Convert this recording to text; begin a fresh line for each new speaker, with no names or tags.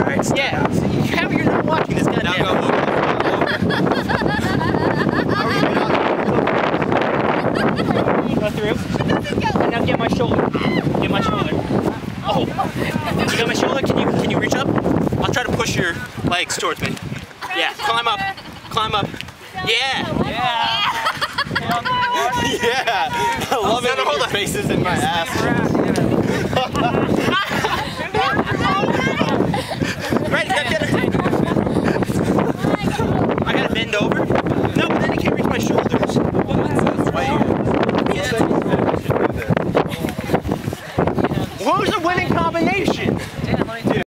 right?
Yeah. How you're not watching this
Now
goddamn.
go
Go through. And now get my shoulder. Get my shoulder. Oh. You got my shoulder? Can you can you reach up? I'll try to push your legs towards me. Yeah. Climb up. Climb up. Yeah.
Yeah. Yeah. I love it when your face is in my ass. Who's the winning combination?